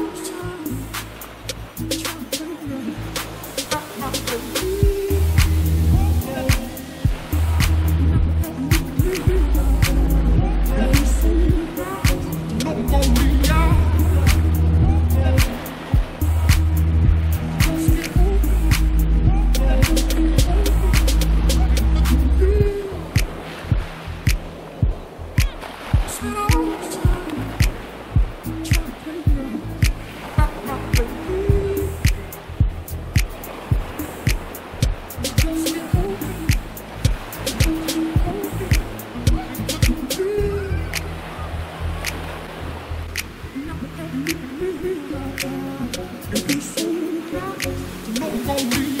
Spend No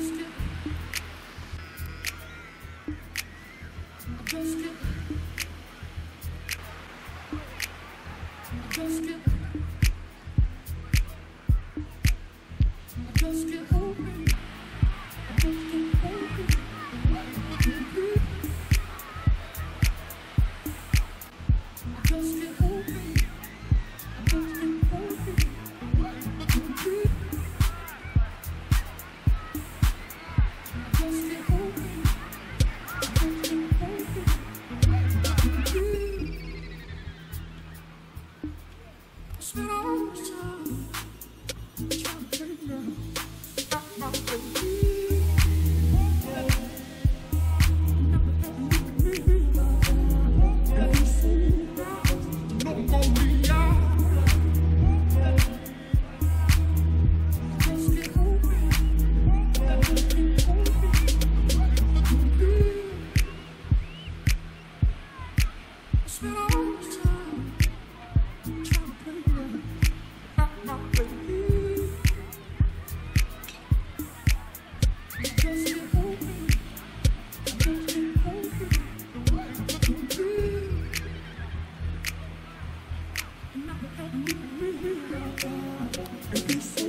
Just Spend all Peace.